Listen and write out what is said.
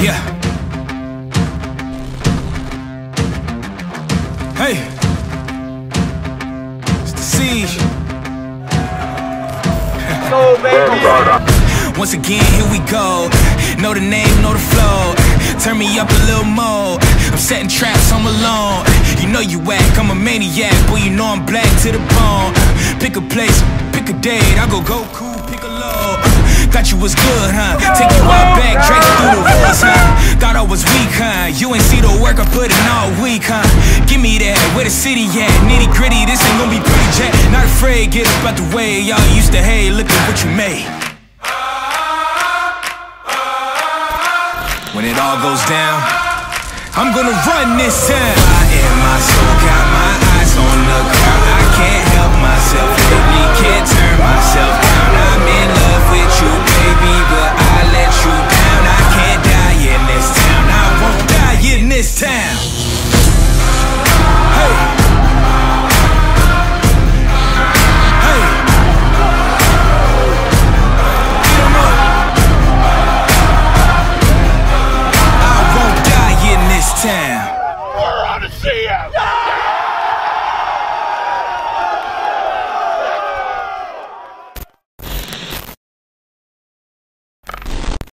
Yeah. Hey. It's the siege. Once again, here we go. Know the name, know the flow. Turn me up a little more. I'm setting traps, I'm alone. You know you whack, I'm a maniac. Boy, you know I'm black to the bone. Pick a place, pick a date. I go go cool, pick a low. Thought you was good, huh? Take You ain't see the work I put in all week, huh? Give me that, where the city at? Nitty gritty, this ain't gonna be pretty jet. Not afraid, get up out the way. Y'all used to hate, look at what you made. When it all goes down, I'm gonna run this town. dia!